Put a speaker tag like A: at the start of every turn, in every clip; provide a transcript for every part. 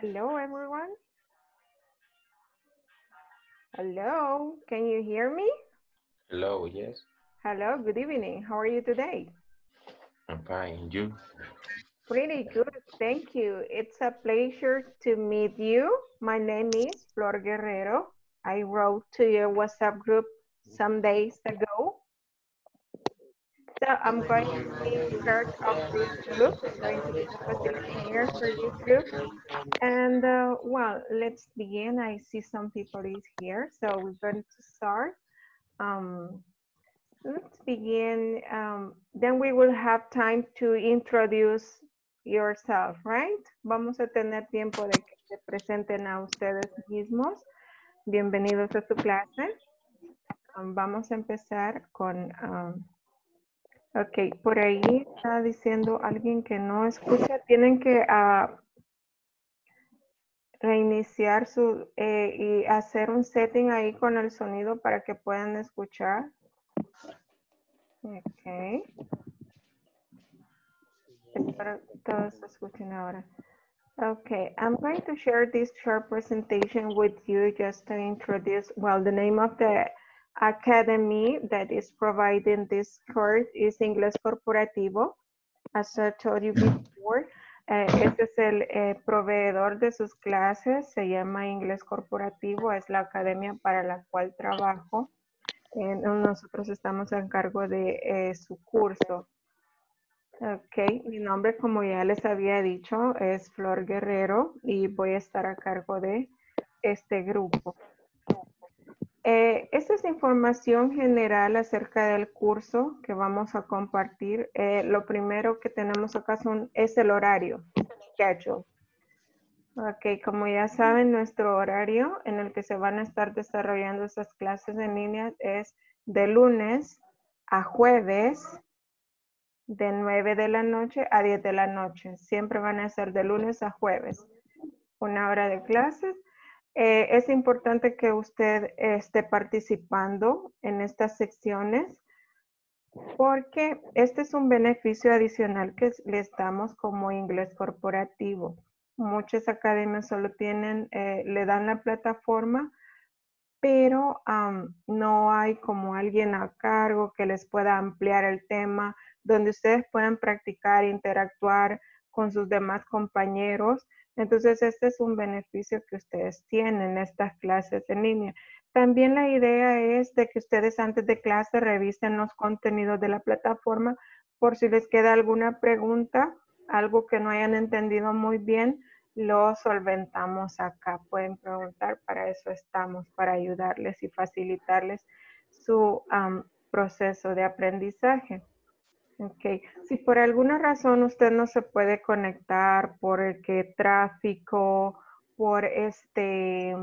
A: Hello, everyone. Hello, can you hear me?
B: Hello, yes,
A: Hello, good evening. How are you today?
B: I'm fine. You?
A: Pretty good, thank you. It's a pleasure to meet you. My name is Flor Guerrero. I wrote to your WhatsApp group some days ago. So I'm going to be in charge of this group. I'm going to be the facilitator for this group. And uh, well, let's begin. I see some people is here, so we're going to start. Um, let's begin. Um, then we will have time to introduce yourself, right? Vamos a tener tiempo de que se presenten a ustedes mismos. Bienvenidos a su clase. Um, vamos a empezar con... um, ok, por ahí está diciendo alguien que no escucha. Tienen que ah, reiniciar su eh, y hacer un setting ahí con el sonido para que puedan escuchar. Ok. Todos escuchen ahora. Okay, I'm going to share this short presentation with you just to introduce, well, the name of the academy that is providing this course is Inglés Corporativo. As I told you before, eh, este es el eh, proveedor de sus clases, se llama Inglés Corporativo, es la academia para la cual trabajo. Eh, nosotros estamos en cargo de eh, su curso. Ok, mi nombre, como ya les había dicho, es Flor Guerrero y voy a estar a cargo de este grupo. Eh, esta es información general acerca del curso que vamos a compartir. Eh, lo primero que tenemos acá es el horario, schedule. Ok, como ya saben, nuestro horario en el que se van a estar desarrollando estas clases en línea es de lunes a jueves de 9 de la noche a 10 de la noche. Siempre van a ser de lunes a jueves. Una hora de clases. Eh, es importante que usted esté participando en estas secciones porque este es un beneficio adicional que les damos como inglés corporativo. Muchas academias solo tienen, eh, le dan la plataforma, pero no hay como alguien a cargo que les pueda ampliar el tema, donde ustedes puedan practicar, interactuar con sus demás compañeros. Entonces, este es un beneficio que ustedes tienen, estas clases en línea. También la idea es de que ustedes antes de clase revisen los contenidos de la plataforma por si les queda alguna pregunta, algo que no hayan entendido muy bien, lo solventamos acá. Pueden preguntar, para eso estamos, para ayudarles y facilitarles su proceso de aprendizaje. Ok, si por alguna razón usted no se puede conectar por el que tráfico, por este,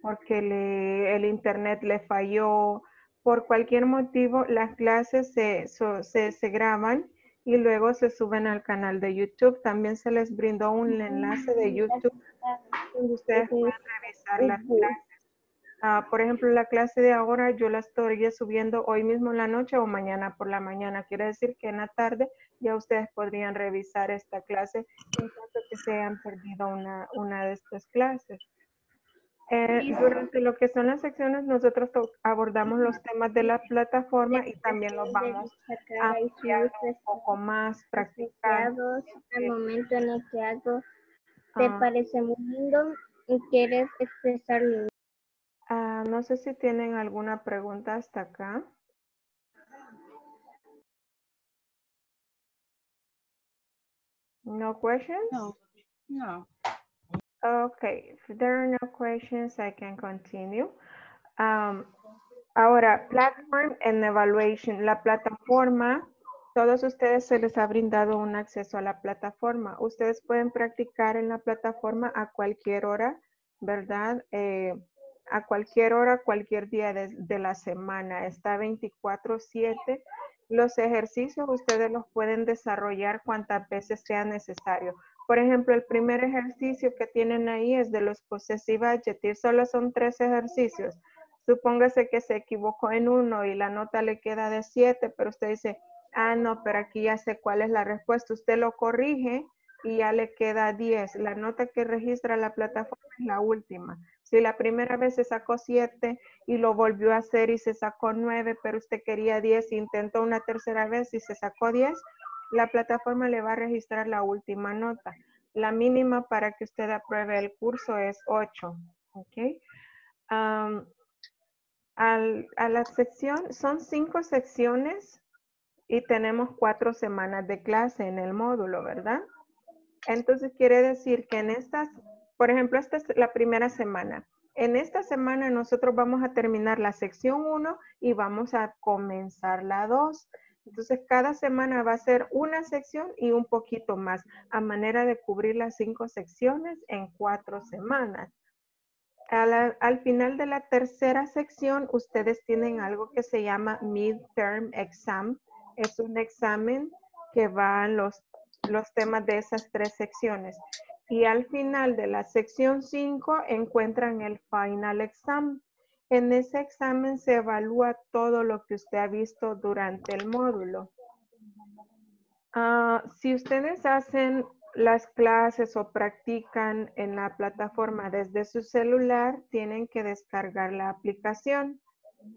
A: porque le- el internet le falló, por cualquier motivo, las clases se, so- se, se graban y luego se suben al canal de YouTube. También se les brindó un enlace de YouTube donde ustedes pueden revisar las clases. Ah, por ejemplo, la clase de ahora yo la estoy subiendo hoy mismo en la noche o mañana por la mañana. Quiere decir que en la tarde ya ustedes podrían revisar esta clase en caso que se hayan perdido una, una de estas clases. Eh, durante lo que son las secciones, nosotros abordamos los temas de la plataforma y también los vamos a ampliar un poco más, practicar.
C: asociados al momento en el que algo te
A: Ah.
C: parece muy lindo y quieres expresarlo.
A: Ah, no sé si tienen alguna pregunta hasta acá. No questions?
D: No, no.
A: Okay, if there are no questions, I can continue. Um, ahora, platform and evaluation. La plataforma, todos ustedes se les ha brindado un acceso a la plataforma. Ustedes pueden practicar en la plataforma a cualquier hora, ¿verdad? Eh, a cualquier hora, cualquier día de, de la semana. Está 24/7. Los ejercicios ustedes los pueden desarrollar cuantas veces sea necesario. Por ejemplo, el primer ejercicio que tienen ahí es de los possessive adjectives. Solo son tres ejercicios. Supóngase que se equivocó en uno y la nota le queda de siete, pero usted dice, ah, no, pero aquí ya sé cuál es la respuesta. Usted lo corrige y ya le queda 10. La nota que registra la plataforma es la última. Si la primera vez se sacó 7 y lo volvió a hacer y se sacó 9, pero usted quería 10 intentó una tercera vez y se sacó 10, la plataforma le va a registrar la última nota. La mínima para que usted apruebe el curso es 8. ¿Ok? a la sección, son cinco secciones y tenemos cuatro semanas de clase en el módulo, ¿verdad? Entonces quiere decir que en estas, por ejemplo, esta es la primera semana. En esta semana nosotros vamos a terminar la sección 1 y vamos a comenzar la 2. Entonces, cada semana va a ser una sección y un poquito más, a manera de cubrir las cinco secciones en cuatro semanas. Al, final de la tercera sección, ustedes tienen algo que se llama Midterm Exam. Es un examen que va en los, los temas de esas tres secciones. Y al final de la sección 5 encuentran el Final Exam. En ese examen se evalúa todo lo que usted ha visto durante el módulo. Ah, si ustedes hacen las clases o practican en la plataforma desde su celular, tienen que descargar la aplicación.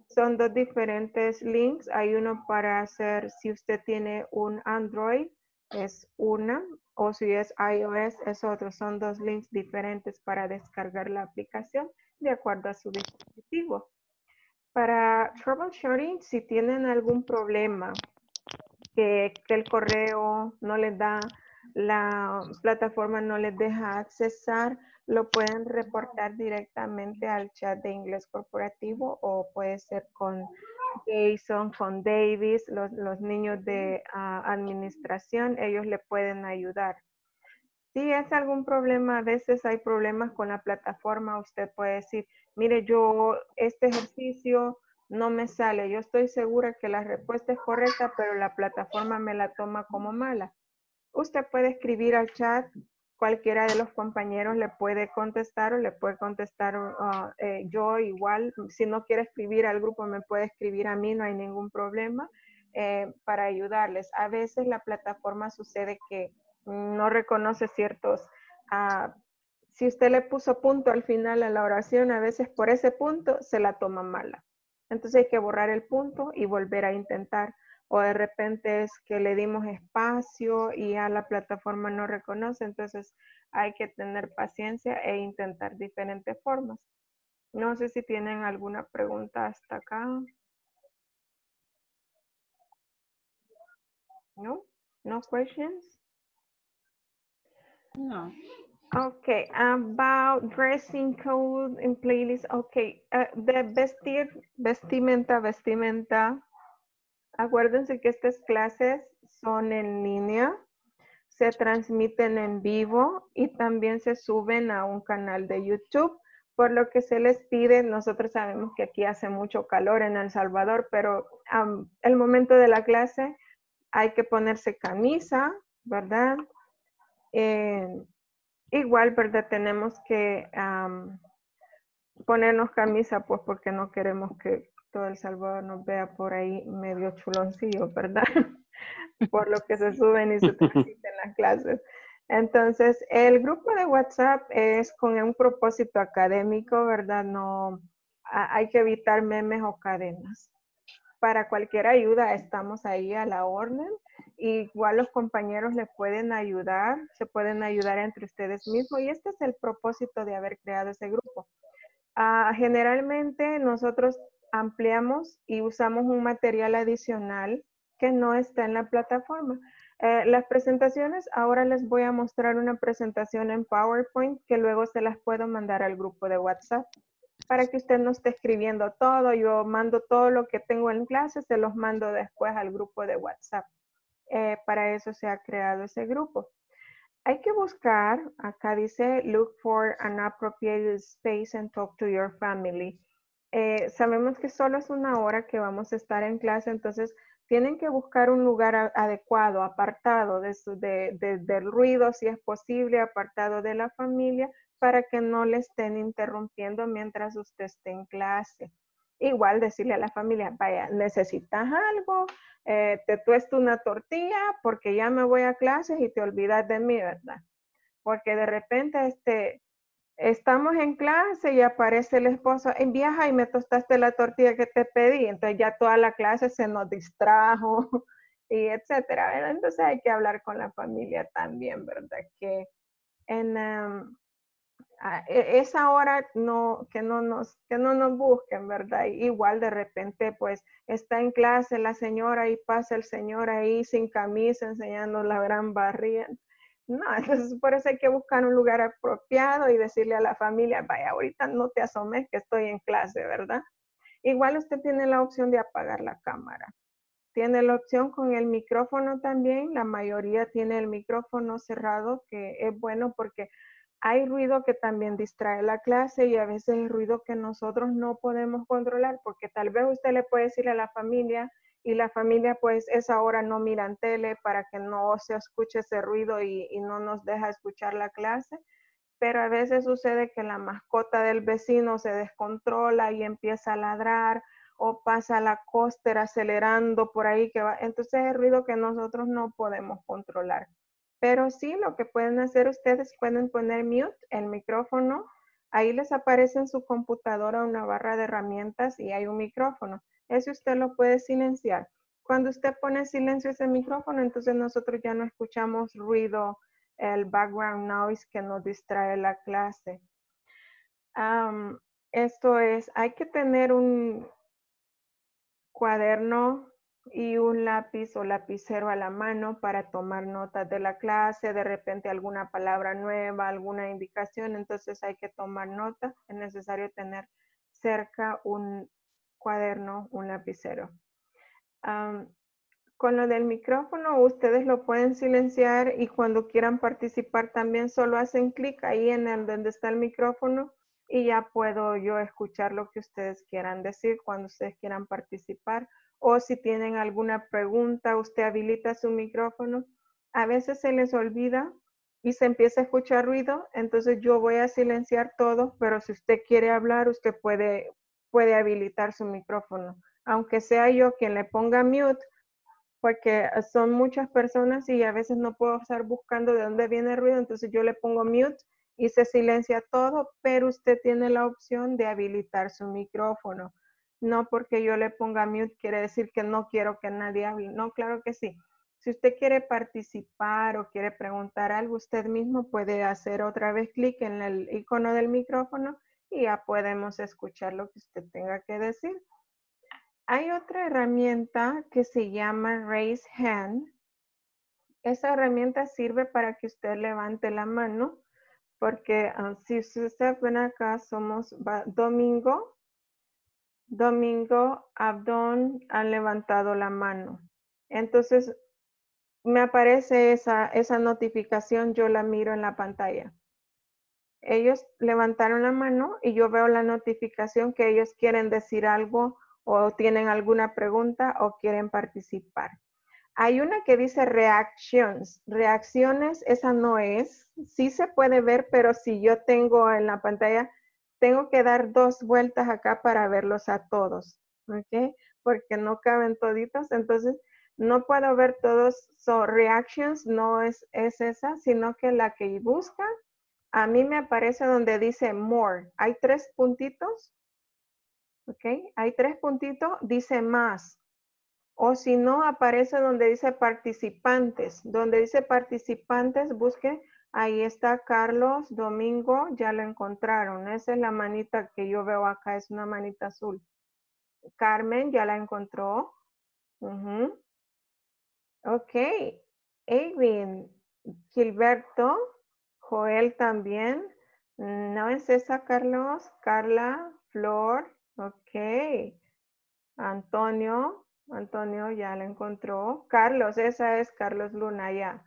A: Son dos diferentes links. Hay uno para hacer, si usted tiene un Android, es una, o si es iOS, es otro. Son dos links diferentes para descargar la aplicación de acuerdo a su dispositivo. Para troubleshooting, si tienen algún problema que, el correo no les da, la plataforma no les deja accesar, lo pueden reportar directamente al chat de inglés corporativo o puede ser con Jason, con Davis, los, niños de ah, administración, ellos le pueden ayudar. Si es algún problema, a veces hay problemas con la plataforma, usted puede decir, mire, yo este ejercicio no me sale, yo estoy segura que la respuesta es correcta, pero la plataforma me la toma como mala. Usted puede escribir al chat, cualquiera de los compañeros le puede contestar o le puede contestar uh, eh, yo igual. Si no quiere escribir al grupo, me puede escribir a mí, no hay ningún problema eh, para ayudarles. A veces la plataforma sucede que no reconoce ciertos... Ah, si usted le puso punto al final a la oración, a veces por ese punto se la toma mala. Entonces hay que borrar el punto y volver a intentar. O de repente es que le dimos espacio y a la plataforma no reconoce, entonces hay que tener paciencia e intentar diferentes formas. No sé si tienen alguna pregunta hasta acá. ¿No? ¿No questions?
D: No.
A: Okay, about dressing code and playlist. Okay, uh, de vestir, vestimenta, vestimenta. Acuérdense que estas clases son en línea, se transmiten en vivo y también se suben a un canal de YouTube. Por lo que se les pide, nosotros sabemos que aquí hace mucho calor en El Salvador, pero um, el momento de la clase hay que ponerse camisa, ¿verdad? Eh, igual, ¿verdad? Tenemos que ponernos camisa, pues porque no queremos que todo El Salvador nos vea por ahí medio chuloncillo, ¿verdad? por lo que se suben y se transmiten las clases. Entonces, el grupo de WhatsApp es con un propósito académico, ¿verdad? No, hay que evitar memes o cadenas. Para cualquier ayuda estamos ahí a la orden. Igual los compañeros le pueden ayudar, se pueden ayudar entre ustedes mismos y este es el propósito de haber creado ese grupo. Ah, generalmente nosotros ampliamos y usamos un material adicional que no está en la plataforma. Eh, las presentaciones, ahora les voy a mostrar una presentación en PowerPoint que luego se las puedo mandar al grupo de WhatsApp para que usted no esté escribiendo todo. Yo mando todo lo que tengo en clase, se los mando después al grupo de WhatsApp. Eh, para eso se ha creado ese grupo. Hay que buscar, acá dice, look for an appropriate space and talk to your family. Eh, sabemos que solo es una hora que vamos a estar en clase, entonces tienen que buscar un lugar adecuado, apartado de, del ruido, si es posible, apartado de la familia, para que no le estén interrumpiendo mientras usted esté en clase. igual decirle a la familia, vaya, necesitas algo, eh, te tuesto una tortilla porque ya me voy a clases y te olvidas de mí, ¿verdad? Porque de repente este, estamos en clase y aparece el esposo, en viaja y me tostaste la tortilla que te pedí, entonces ya toda la clase se nos distrajo y etcétera. Entonces hay que hablar con la familia también, ¿verdad? Que en e, esa hora no, que no nos, que no nos busquen, ¿verdad? Igual de repente, pues, está en clase la señora y pasa el señor ahí sin camisa enseñando la gran barriga. No, entonces por eso hay que buscar un lugar apropiado y decirle a la familia, vaya, ahorita no te asomes que estoy en clase, ¿verdad? Igual usted tiene la opción de apagar la cámara. Tiene la opción con el micrófono también. La mayoría tiene el micrófono cerrado, que es bueno porque hay ruido que también distrae la clase y a veces hay ruido que nosotros no podemos controlar porque tal vez usted le puede decir a la familia y la familia pues esa hora no miran tele para que no se escuche ese ruido y, no nos deja escuchar la clase. Pero a veces sucede que la mascota del vecino se descontrola y empieza a ladrar o pasa la coaster acelerando por ahí que va. Entonces es ruido que nosotros no podemos controlar. Pero sí, lo que pueden hacer ustedes, pueden poner mute el micrófono. Ahí les aparece en su computadora una barra de herramientas y hay un micrófono. Ese usted lo puede silenciar. Cuando usted pone silencio ese micrófono, entonces nosotros ya no escuchamos ruido, el background noise que nos distrae la clase. esto es, hay que tener un cuaderno y un lápiz o lapicero a la mano para tomar notas de la clase, de repente alguna palabra nueva, alguna indicación, entonces hay que tomar nota. Es necesario tener cerca un cuaderno, un lapicero. con lo del micrófono, ustedes lo pueden silenciar y cuando quieran participar también solo hacen clic ahí en el donde está el micrófono y ya puedo yo escuchar lo que ustedes quieran decir cuando ustedes quieran participar o si tienen alguna pregunta, usted habilita su micrófono. A veces se les olvida y se empieza a escuchar ruido, entonces yo voy a silenciar todo, pero si usted quiere hablar, usted puede, puede habilitar su micrófono, aunque sea yo quien le ponga mute, porque son muchas personas y a veces no puedo estar buscando de dónde viene el ruido, entonces yo le pongo mute y se silencia todo, pero usted tiene la opción de habilitar su micrófono. No porque yo le ponga mute quiere decir que no quiero que nadie hable. No, claro que sí. Si usted quiere participar o quiere preguntar algo, usted mismo puede hacer otra vez clic en el icono del micrófono y ya podemos escuchar lo que usted tenga que decir. Hay otra herramienta que se llama Raise Hand. Esa herramienta sirve para que usted levante la mano, porque ah, si usted ven acá, somos domingo, Domingo, Abdón han levantado la mano. Entonces, me aparece esa, esa notificación, yo la miro en la pantalla. Ellos levantaron la mano y yo veo la notificación que ellos quieren decir algo o tienen alguna pregunta o quieren participar. Hay una que dice reactions. Reacciones, esa no es. Sí se puede ver, pero si yo tengo en la pantalla tengo que dar dos vueltas acá para verlos a todos, ¿ok? Porque no caben toditos, entonces no puedo ver todos. So, reactions no es, es esa, sino que la que busca, a mí me aparece donde dice more. Hay tres puntitos, ¿ok? Hay tres puntitos, dice más. O si no, aparece donde dice participantes. Donde dice participantes, busque Ahí está Carlos Domingo, ya lo encontraron. Esa es la manita que yo veo acá, es una manita azul. Carmen ya la encontró. Ok. Edwin, Gilberto, Joel también. No es esa, Carlos. Carla, Flor. Ok. Antonio, Antonio ya la encontró. Carlos, esa es Carlos Luna ya.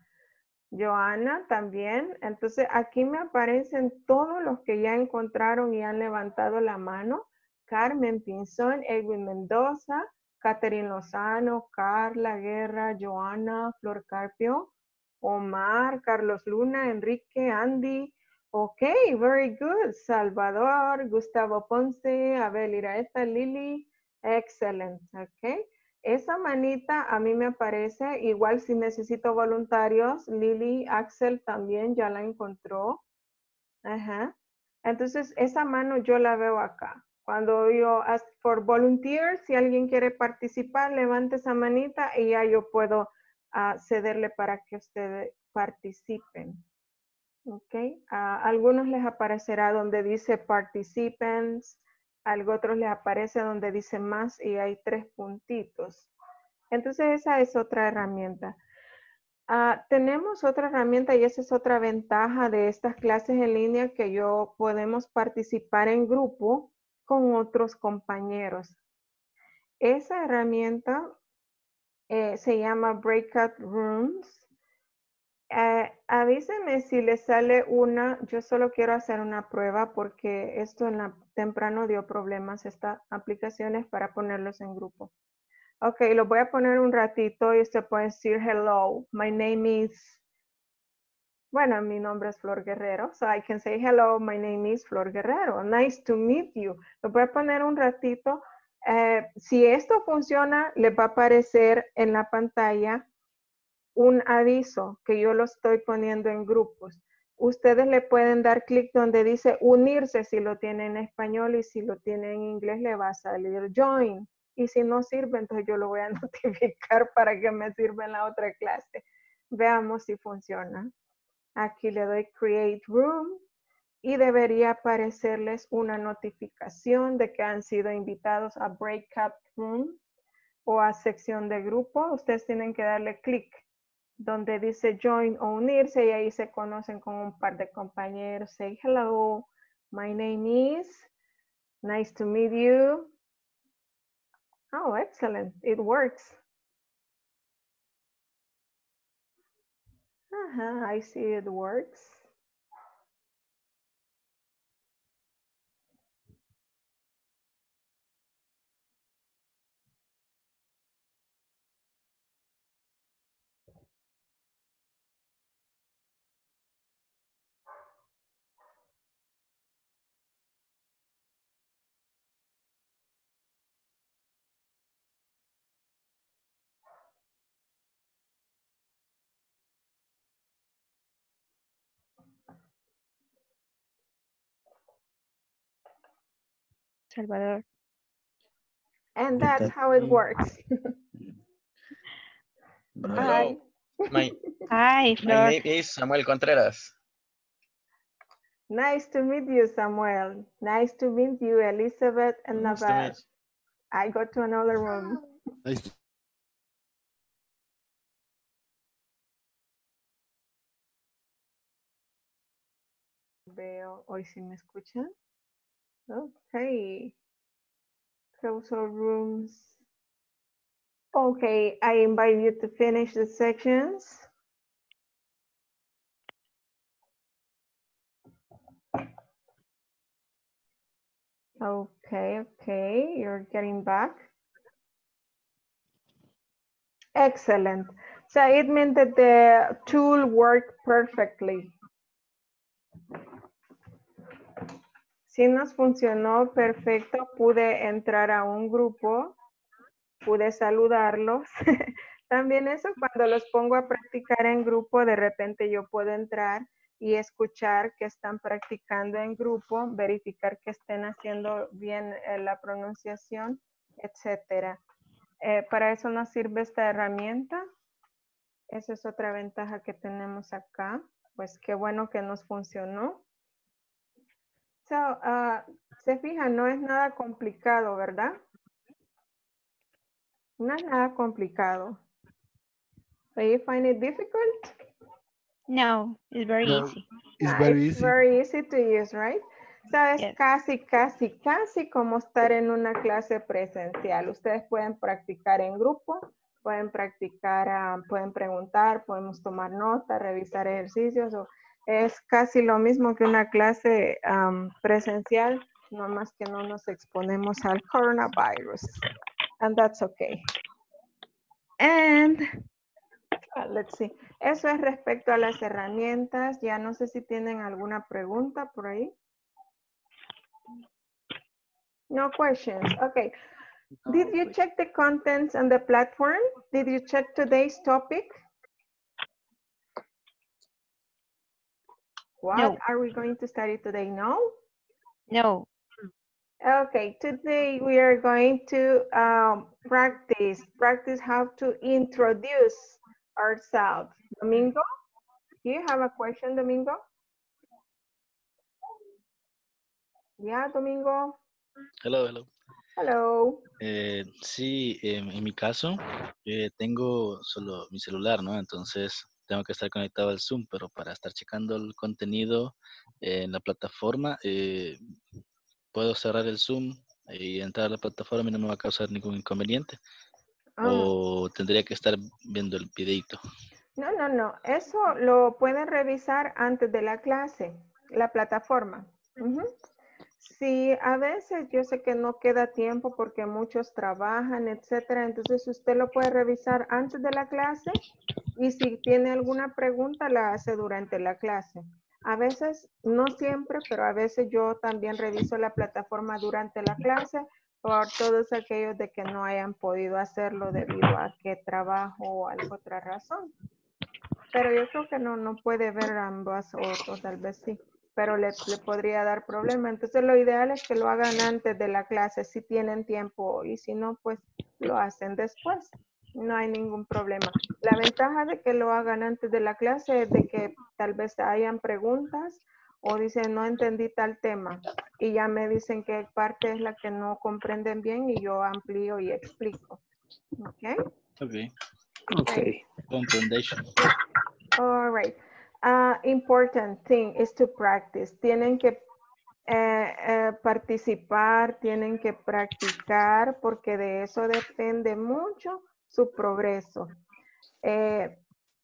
A: Joana también. Entonces aquí me aparecen todos los que ya encontraron y han levantado la mano. Carmen Pinzón, Edwin Mendoza, Catherine Lozano, Carla Guerra, Joana, Flor Carpio, Omar, Carlos Luna, Enrique, Andy, Okay, very good. Salvador, Gustavo Ponce, Abel Iraeta, Lili. Excellent. Okay. Esa manita a mí me aparece, igual si necesito voluntarios, Lili, Axel también ya la encontró. Ajá. Entonces, esa mano yo la veo acá. Cuando yo ask for volunteers, si alguien quiere participar, levante esa manita y ya yo puedo ah, cederle para que ustedes participen. Ok. A algunos les aparecerá donde dice participants, a otros les aparece donde dice más y hay tres puntitos. Entonces esa es otra herramienta. Ah, tenemos otra herramienta y esa es otra ventaja de estas clases en línea que yo podemos participar en grupo con otros compañeros. Esa herramienta eh, se llama Breakout Rooms eh, avíseme si le sale una, yo solo quiero hacer una prueba porque esto en la temprano dio problemas, esta aplicaciones para ponerlos en grupo. Ok, lo voy a poner un ratito y usted puede decir hello, my name is, bueno, mi nombre es Flor Guerrero, so I can say hello, my name is Flor Guerrero, nice to meet you. Lo voy a poner un ratito. Eh, si esto funciona, le va a aparecer en la pantalla un aviso que yo lo estoy poniendo en grupos. Ustedes le pueden dar clic donde dice unirse si lo tiene en español y si lo tiene en inglés le va a salir join. Y si no sirve, entonces yo lo voy a notificar para que me sirva en la otra clase. Veamos si funciona. Aquí le doy create room y debería aparecerles una notificación de que han sido invitados a breakout room o a sección de grupo. Ustedes tienen que darle clic donde dice join o unirse y ahí se conocen con un par de compañeros. Say hello, my name is, nice to meet you. Oh, excellent, it works. Uh -huh, I see it works.
C: Salvador.
A: And that's how it works.
D: Hello. My,
C: Hi,
D: my name is Samuel Contreras.
A: Nice to meet you, Samuel. Nice to meet you, Elizabeth and
D: Nice to
A: Navarre.
D: meet
A: I go to another room.
E: Nice to-
A: Veo, hoy sí me escuchan. Okay. Close all rooms. Okay, I invite you to finish the sections. Okay, okay, you're getting back. Excellent. So it meant that the tool worked perfectly. Sí nos funcionó perfecto. Pude entrar a un grupo, pude saludarlos. También eso cuando los pongo a practicar en grupo, de repente yo puedo entrar y escuchar que están practicando en grupo, verificar que estén haciendo bien eh, la pronunciación, etcétera. Eh, para eso nos sirve esta herramienta. Esa es otra ventaja que tenemos acá. Pues qué bueno que nos funcionó. So, ah, se fijan, no es nada complicado, ¿verdad? No es nada complicado. Do you find it difficult?
C: No, it's very
E: No.
C: easy.
E: It's very
A: it's
E: easy.
A: very easy to use, right? So, es
C: Yes.
A: casi, casi, casi como estar en una clase presencial. Ustedes pueden practicar en grupo, pueden practicar, ah, pueden preguntar, podemos tomar nota, revisar ejercicios. o- es casi lo mismo que una clase am, presencial, no más que no nos exponemos al coronavirus. And that's okay. And Ah, Let's see. Eso es respecto a las herramientas. Ya no sé si tienen alguna pregunta por ahí. No questions. Okay. Did you check the contents on the platform? Did you check today's topic? What
E: No.
A: are we going to study today? No?
E: No.
A: Okay, today we are going to um, practice, practice how to introduce ourselves. Domingo, do you have a question, Domingo? Yeah, Domingo.
D: Hello, hello.
A: Hello.
D: Eh, sí, em, en mi caso, eh, tengo solo mi celular, ¿no? Entonces tengo que estar conectado al Zoom, pero para estar checando el contenido en la plataforma, eh, puedo cerrar el Zoom y entrar a la plataforma y no me va a causar ningún inconveniente.
A: Oh,
D: O tendría que estar viendo el videito.
A: no, no, no. Eso lo pueden revisar antes de la clase, la plataforma. Ujú. Sí, a veces yo sé que no queda tiempo porque muchos trabajan, etcétera. Entonces usted lo puede revisar antes de la clase y si tiene alguna pregunta la hace durante la clase. A veces, no siempre, pero a veces yo también reviso la plataforma durante la clase por todos aquellos de que no hayan podido hacerlo debido a que trabajo o alguna otra razón. Pero yo creo que no, no puede ver ambas o, o tal vez sí, pero le, le podría dar problema. Entonces lo ideal es que lo hagan antes de la clase si tienen tiempo y si no, pues lo hacen después. No hay ningún problema. La ventaja de que lo hagan antes de la clase es de que tal vez hayan preguntas o dicen no entendí tal tema y ya me dicen qué parte es la que no comprenden bien y yo amplío y explico. ¿Ok?
D: Ok.
A: Okay. All right. Uh, important thing is to practice. Tienen que eh, eh, participar, tienen que practicar, porque de eso depende mucho su progreso. Eh,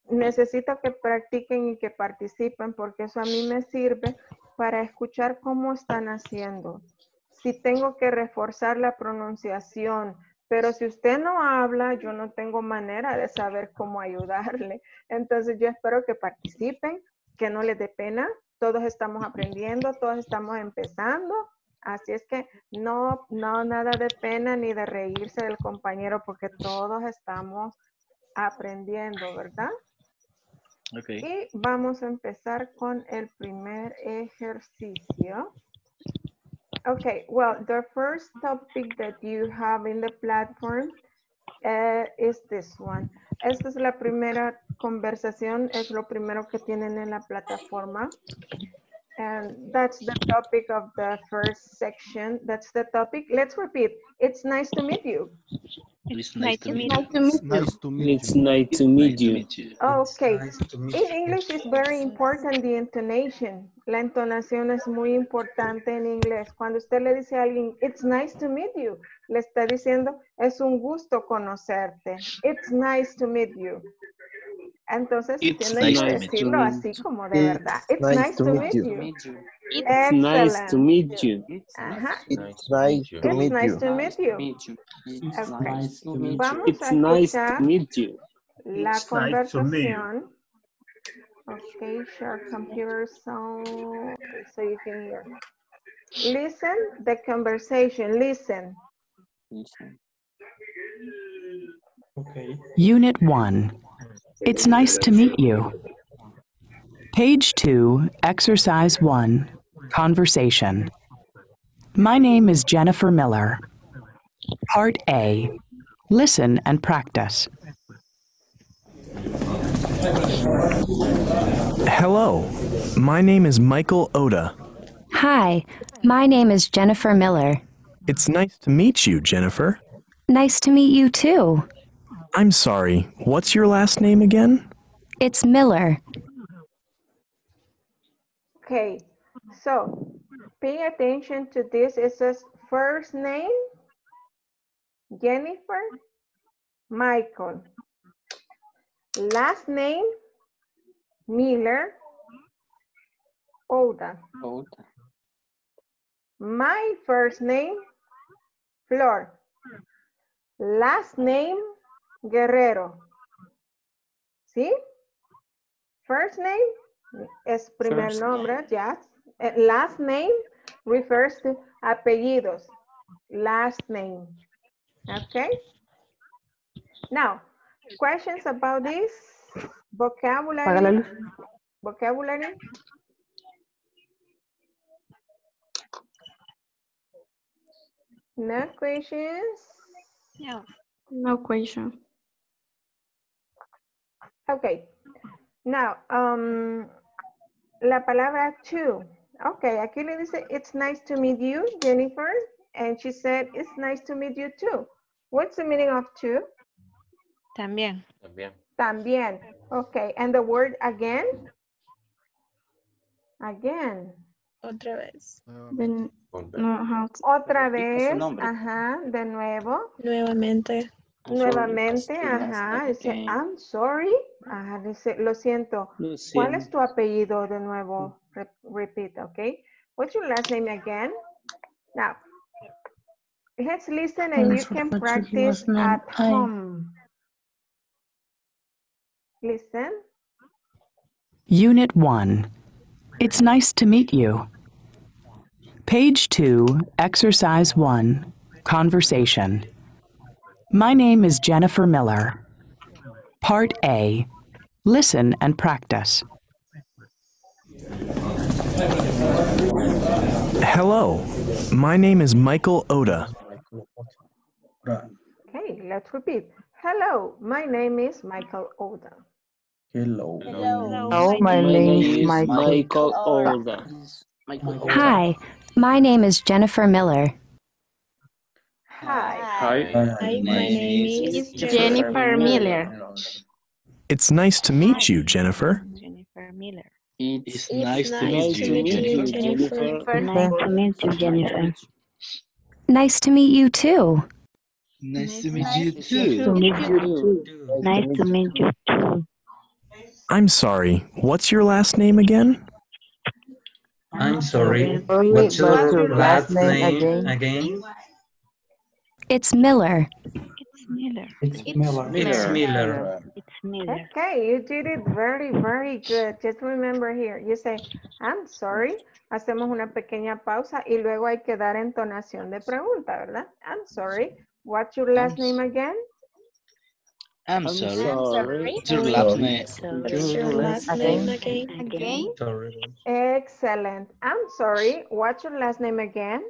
A: necesito que practiquen y que participen, porque eso a mí me sirve para escuchar cómo están haciendo. Si tengo que reforzar la pronunciación, pero si usted no habla, yo no tengo manera de saber cómo ayudarle. Entonces yo espero que participen, que no les dé pena. Todos estamos aprendiendo, todos estamos empezando. Así es que no, no nada de pena ni de reírse del compañero porque todos estamos aprendiendo, ¿verdad?
D: Ok.
A: Y vamos a empezar con el primer ejercicio. Okay, well, the first topic that you have in the platform uh, is this one. Esta es la primera conversación, es lo primero que tienen en la plataforma. And that's the topic of the first section. That's the topic. Let's repeat. It's nice to meet you.
D: It's nice to meet you.
F: It's nice to meet you.
G: nice
D: Nice to meet you.
A: Okay.
F: Nice to meet
A: In. English is very important the intonation. La entonación es muy importante en inglés. Cuando usted le dice a alguien, it's nice to meet you, le está diciendo, es un gusto conocerte. It's nice to meet you. Entonces,
D: It's
A: tiene
D: nice
A: que
G: to meet
A: decirlo
G: you.
A: así como de verdad. It's
F: nice
A: nice
F: to meet
A: meet
F: you.
A: you.
G: It's nice to
A: Excellent.
G: meet you.
A: Ajá.
F: It's nice to
A: It's
F: meet
A: nice
F: you.
A: to meet you.
H: It's nice to meet you.
A: Vamos
G: It's
A: a
G: nice to
A: escuchar
G: meet you.
A: la
H: It's nice you.
A: conversación. Okay, share computer sound so you can hear. Listen the conversation. Listen.
H: Okay.
I: Unit 1. It's nice to meet you. Page 2, Exercise 1. Conversation. My name is Jennifer Miller. Part A. Listen and practice.
J: Hello, my name is Michael Oda.
K: Hi, my name is Jennifer Miller.
J: It's nice to meet you, Jennifer.
K: Nice to meet you too.
J: I'm sorry, what's your last name again?
K: It's Miller.
A: Okay, so pay attention to this. It says first name, Jennifer, Michael. Last name, Miller, Oda. My first name, Flor. Last name, Guerrero. ¿Sí? First name es primer
B: First
A: nombre, ya. Eh, Last name refers to apellidos. Last name. Okay. Now, questions about this? Vocabulary? Vocabulary? No questions?
C: No question.
A: Okay. Now, um, la palabra to. Okay, aquí le dice, it's nice to meet you, Jennifer. And she said, it's nice to meet you too. What's the meaning of to?
E: También.
B: También.
A: También. Okay, and the word again? Again.
E: Otra vez.
C: Then, no, how
A: Otra vez.
F: su nombre.
A: Ajá, de nuevo.
E: Nuevamente.
A: Nuevamente,
F: Sorry,
A: ajá. Dice,
F: again.
A: I'm sorry. Ajá, dice, lo siento. ¿Cuál es tu apellido de nuevo? Re- repeat, okay? What's your last name again? Now, let's listen and you can practice at home. Listen.
I: Unit 1. It's nice to meet you. Page 2, Exercise 1, Conversation. My name is Jennifer Miller. Part A. Listen and practice.
J: Hello, my name is Michael Oda.
A: Okay, let's repeat. Hello, my name is Michael Oda.
F: Hello.
E: Hello,
G: my name is Michael.
F: Michael Olga.
K: Hi, my name is Jennifer Miller.
A: Hi.
H: Hi.
E: Hi, my name is
C: Jennifer Miller.
J: It's nice to meet you, Jennifer.
E: Jennifer Miller.
D: It's,
F: It's
D: nice, to
E: nice
D: meet
E: to
D: you,
E: meet you,
D: Jennifer.
E: Jennifer.
C: Nice to meet you, Jennifer.
K: Nice to meet you too.
D: Nice to meet you too.
C: meet you too. Nice to meet you too.
J: I'm sorry, what's your last name again?
G: I'm sorry.
C: What's
G: What's
C: your
G: your
C: last
G: last
C: name
G: name again?
K: It's Miller.
E: It's Miller.
H: It's Miller.
G: It's Miller.
C: It's Miller.
A: Okay, you did it very, very good. Just remember here, you say, I'm sorry. Hacemos una pequeña pausa y luego hay que dar entonación de pregunta, ¿verdad? I'm sorry. What's your last name again?
D: I'm
F: I'm
D: sorry.
F: sorry.
D: What's your last name?
E: What's your last name again?
C: Again?
G: Sorry.
A: Excellent. I'm sorry. What's your last name again?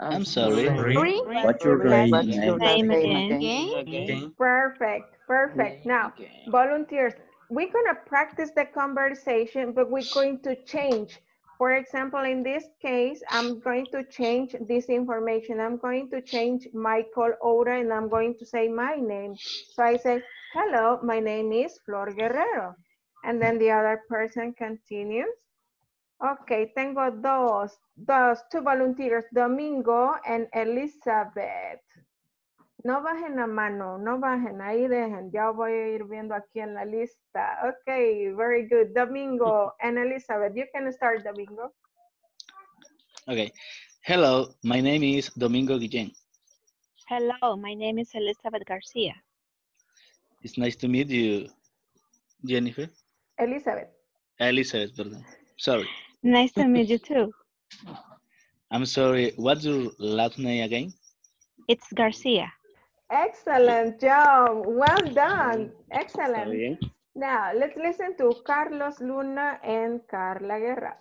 D: I'm sorry.
G: Sorry.
F: What's your last
C: What's
F: name?
C: your
E: Name
C: name
E: again.
C: again?
G: Again.
A: Perfect, perfect. Now, volunteers, we're gonna practice the conversation, but we're going to change. For example, in this case, I'm going to change this information. I'm going to change my call order and I'm going to say my name. So I say, hello, my name is Flor Guerrero. And then the other person continues. Okay, tengo dos, dos, two volunteers, Domingo and Elizabeth. No bajen la mano, no bajen, ahí dejen. Ya voy a ir viendo aquí en la lista. Okay, very good. Domingo and Elizabeth, you can start, Domingo.
D: Okay. Hello, my name is Domingo Guillén.
E: Hello, my name is Elizabeth Garcia.
D: It's nice to meet you, Jennifer.
A: Elizabeth.
D: Elizabeth, pardon. Sorry.
E: Nice to meet you too.
D: I'm sorry. What's your last name again?
E: It's Garcia.
A: Excellent job. Well done. Excellent.
F: Eh?
A: Now, let's listen to Carlos Luna and Carla Guerra.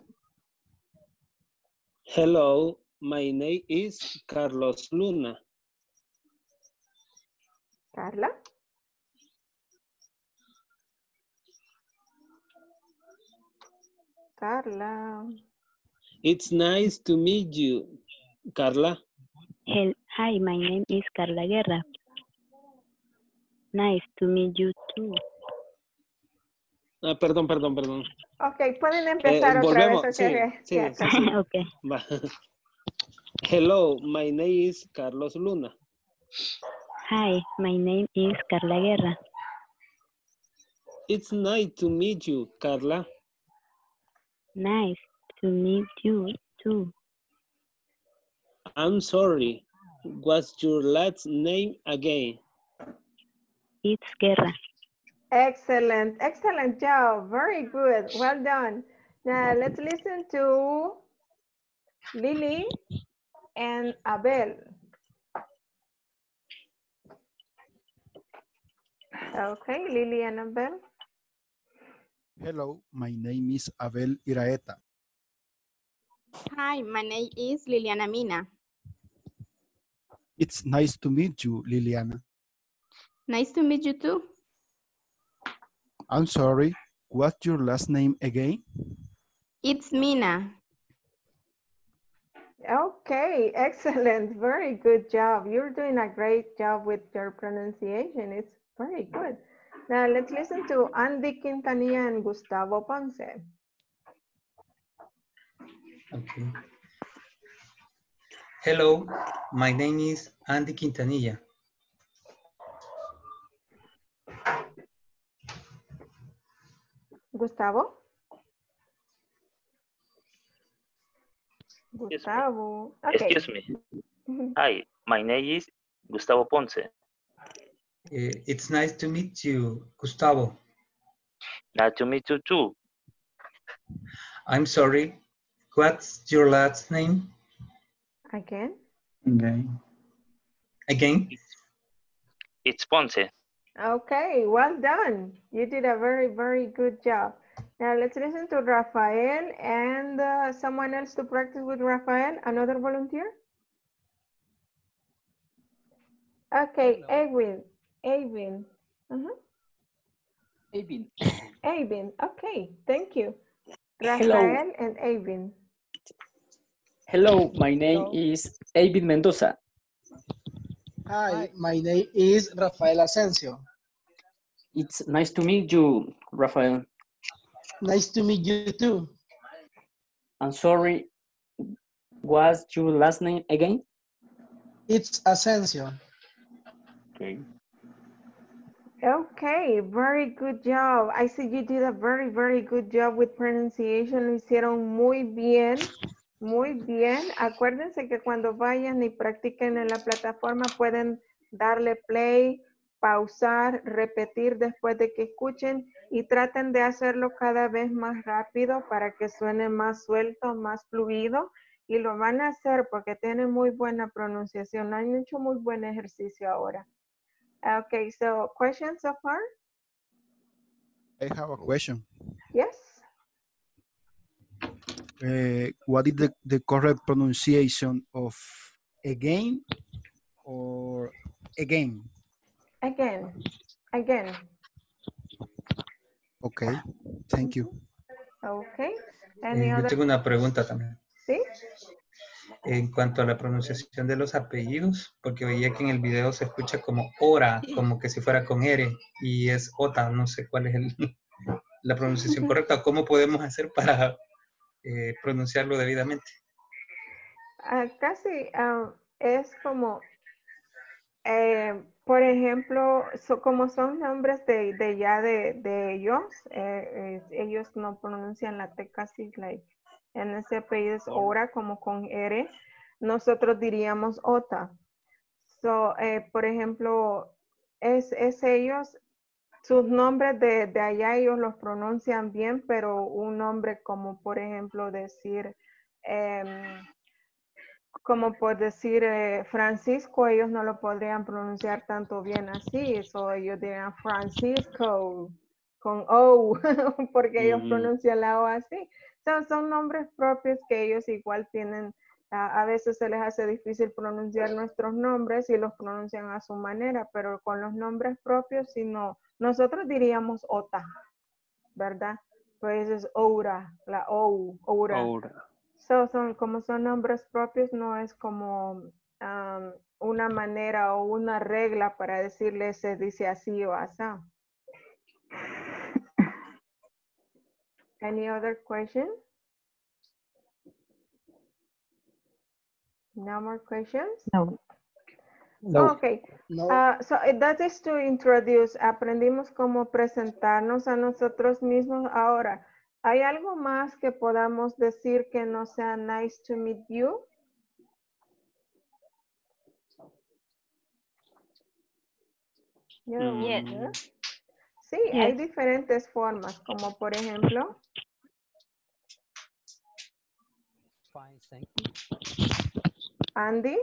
L: Hello, my name is Carlos Luna.
A: Carla. Carla.
L: It's nice to meet you, Carla.
C: Hel- Hi, my name is Carla Guerra. Nice to meet you too.
L: Ah, perdón, perdón, perdón.
A: Ok, pueden empezar otra
L: volvemos,
A: vez.
L: sí,
A: ok,
L: sí,
A: yeah.
L: sí, sí.
C: okay.
L: Va. Hello, my name is Carlos Luna.
C: Hi, my name is Carla Guerra.
L: It's nice to meet you, Carla.
C: Nice to meet you too.
L: I'm sorry. What's your last name again?
C: It's Guerra.
A: Excellent, excellent job. Very good. Well done. Now let's listen to Lily and Abel. Okay, Lily and Abel.
M: Hello, my name is Abel Iraeta.
N: Hi, my name is Liliana Mina.
M: It's nice to meet you, Liliana.
N: Nice to meet you too.
M: I'm sorry, what's your last name again?
N: It's Mina.
A: Okay, excellent. Very good job. You're doing a great job with your pronunciation. It's very good. Now let's listen to Andy Quintanilla and Gustavo Ponce.
G: Okay. Hello, my name is Andy Quintanilla.
A: Gustavo?
O: Excuse me.
A: Gustavo. Okay.
O: Excuse me. Hi, my name is Gustavo Ponce.
G: Eh, it's nice to meet you, Gustavo.
O: Nice to meet you too.
G: I'm sorry, what's your last name
A: Again?
F: Again.
G: again?
O: It's Ponce.
A: Okay, well done. You did a very, very good job. Now let's listen to Rafael and uh, someone else to practice with Rafael. Another volunteer? Okay, Edwin. Avin. Uh-huh.
P: Avin.
A: Avin. Okay, thank you.
P: Hello.
A: Rafael and Avin.
P: Hello, my name is Avin Mendoza.
Q: Hi, my name is Rafael Asensio.
P: It's nice to meet you, Rafael.
Q: Nice to meet you too.
P: I'm sorry, what's your last name again?
Q: It's Asensio.
P: Okay.
A: Okay, very good job. I see you did a very, very good job with pronunciation. Lo hicieron muy bien, muy bien. Acuérdense que cuando vayan y practiquen en la plataforma pueden darle play, pausar, repetir después de que escuchen y traten de hacerlo cada vez más rápido para que suene más suelto, más fluido. Y lo van a hacer porque tienen muy buena pronunciación. Han hecho muy buen ejercicio ahora. Okay, so questions so far?
M: I have a question.
A: Yes?
M: Uh, what is the, the correct pronunciation of again or again?
A: Again, again.
M: Okay, thank you.
A: Okay.
G: Eh,
A: Any
G: yo
A: other?
G: tengo una pregunta también.
A: Sí?
G: En cuanto a la pronunciación de los apellidos, porque veía que en el video se escucha como ora, como que si fuera con R, y es ota, no sé cuál es el- la pronunciación correcta, o cómo podemos hacer para eh, pronunciarlo debidamente.
A: Ah, casi ah, es como, eh, por ejemplo, so- como son nombres de, de ya de, de ellos, eh, eh, ellos no pronuncian la T casi, like, en ese apellido es ora como con R, nosotros diríamos ota. So, eh, por ejemplo, es, es ellos, sus nombres de, de allá ellos los pronuncian bien, pero un nombre como por ejemplo decir, em, como por decir eh, Francisco, ellos no lo podrían pronunciar tanto bien así, eso ellos dirían Francisco con O, porque ellos
P: Ujú.
A: pronuncian la O así. Son, son nombres propios que ellos igual tienen, a, a veces se les hace difícil pronunciar nuestros nombres y los pronuncian a su manera, pero con los nombres propios, si no, nosotros diríamos OTA, ¿verdad? Pues es Oura, la O, Oura. So, son, como son nombres propios, no es como am, una manera o una regla para decirle se dice así o así. Any other question? No more questions?
P: No.
A: Okay. Ah, so eh, that is to introduce. Aprendimos cómo presentarnos a nosotros mismos. Ahora, ¿hay algo más que podamos decir que no sea nice to meet you? You're
E: Yes.
A: Sí, hay diferentes formas, como por ejemplo,
R: Fine, thank you.
A: Andy.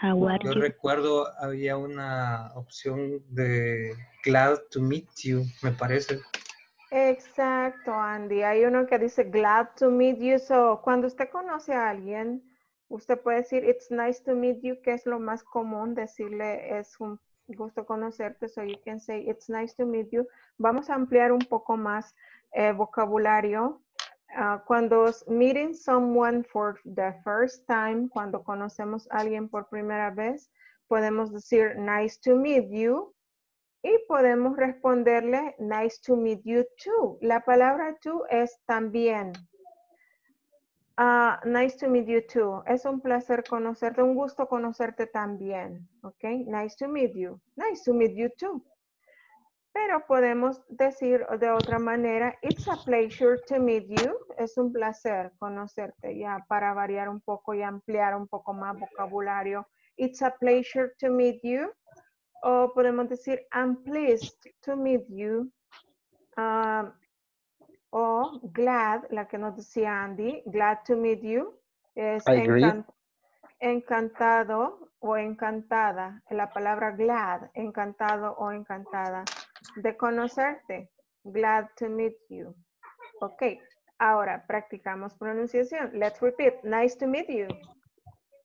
E: How are
G: Yo recuerdo había una opción de glad to meet you, me parece.
A: Exacto, Andy. Hay uno que dice glad to meet you. So, cuando usted conoce a alguien, usted puede decir it's nice to meet you, que es lo más común decirle es un gusto conocerte. So you can say it's nice to meet you. Vamos a ampliar un poco más eh, vocabulario. Ah, cuando meeting someone for the first time, cuando conocemos a alguien por primera vez, podemos decir nice to meet you. Y podemos responderle, nice to meet you too. La palabra too es también. Ah, nice to meet you too. Es un placer conocerte, un gusto conocerte también. ¿Ok? Nice to meet you. Nice to meet you too. Pero podemos decir de otra manera, it's a pleasure to meet you. Es un placer conocerte, ya para variar un poco y ampliar un poco más vocabulario. It's a pleasure to meet you. O podemos decir, I'm pleased to meet you. Um, o glad, la que nos decía Andy, glad to meet you. Es
P: I agree.
A: encan- encantado o encantada. La palabra glad, encantado o encantada. De conocerte. Glad to meet you. Ok. Ahora practicamos pronunciación. Let's repeat. Nice to meet you.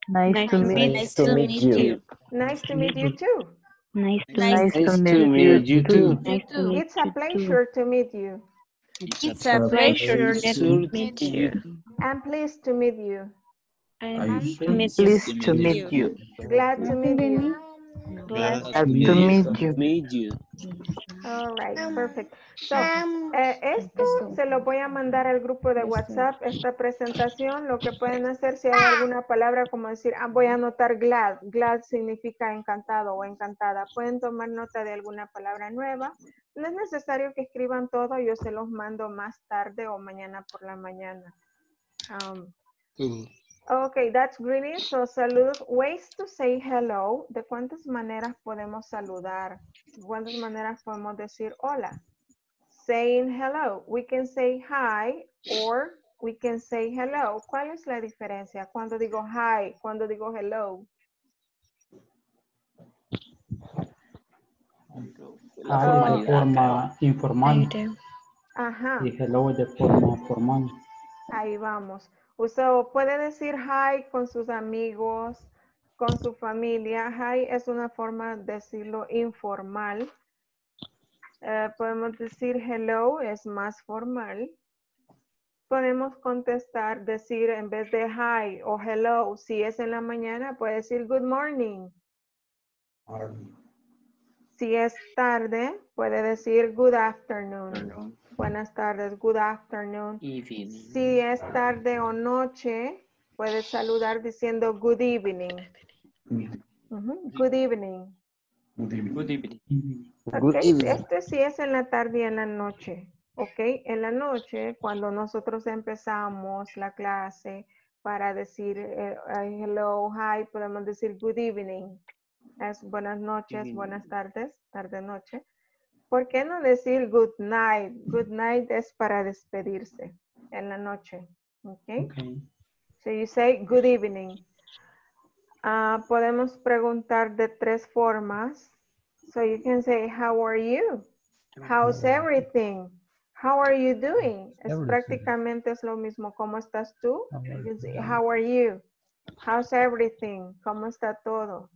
E: Nice to meet
P: Nice to meet you.
A: Nice to meet you too.
E: Nice to
P: Nice
E: meet
P: to meet you too.
A: It's a pleasure to meet you.
E: It's a pleasure to meet you.
A: I'm pleased to meet you.
H: I'm
E: Pleased to meet you.
A: Glad to meet you.
D: Glad
E: Glad to meet you.
L: Meet you.
A: All right, perfect. So, eh, esto se lo voy a mandar al grupo de WhatsApp, esta presentación. Lo que pueden hacer si hay alguna palabra como decir, ah, voy a anotar glad. Glad significa encantado o encantada. Pueden tomar nota de alguna palabra nueva. No es necesario que escriban todo, yo se los mando más tarde o mañana por la mañana. Um, Okay, that's greeting. So saludos. Ways to say hello. ¿De cuántas maneras podemos saludar? ¿De cuántas maneras podemos decir hola? Saying hello. We can say hi or we can say hello. ¿Cuál es la diferencia? Cuando digo hi, cuando digo hello.
P: La
Q: forma informal
A: Ajá.
Q: y hello de forma formal.
A: Ahí vamos. Usted puede decir hi con sus amigos, con su familia. Hi es una forma de decirlo informal. Eh, podemos decir hello, es más formal. Podemos contestar, decir en vez de hi o hello, si es en la mañana, puede decir good morning. Si es tarde, puede decir good afternoon. Buenas tardes, good afternoon.
P: Evening.
A: Si es tarde o noche, puedes saludar diciendo good evening. Good evening.
P: Good evening.
A: Ok, Esto sí es en la tarde y en la noche. Ok, en la noche, cuando nosotros empezamos la clase para decir eh, hello, hi, podemos decir good evening. Es buenas noches, buenas tardes, tarde, noche. ¿Por qué no decir good night? Good night es para despedirse en la noche. Ok. So you say good evening. Ah, podemos preguntar de tres formas. So you can say, how are you? How's everything? How are you doing? Es
Q: Everything.
A: prácticamente es lo mismo. ¿Cómo estás tú?
Q: How are
A: you? How's everything? ¿Cómo está todo?